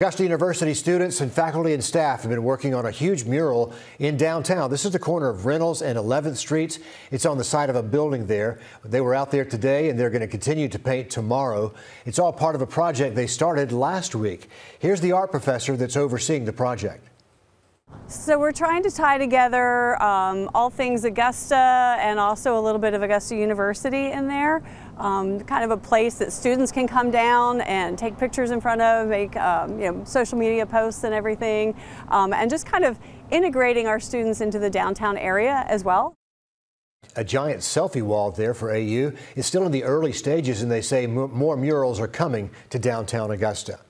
Augusta University students and faculty and staff have been working on a huge mural in downtown. This is the corner of Reynolds and 11th Streets. It's on the side of a building there. They were out there today and they're going to continue to paint tomorrow. It's all part of a project they started last week. Here's the art professor that's overseeing the project. So we're trying to tie together um, all things Augusta and also a little bit of Augusta University in there. Um, kind of a place that students can come down and take pictures in front of, make um, you know, social media posts and everything, um, and just kind of integrating our students into the downtown area as well. A giant selfie wall there for AU is still in the early stages, and they say more murals are coming to downtown Augusta.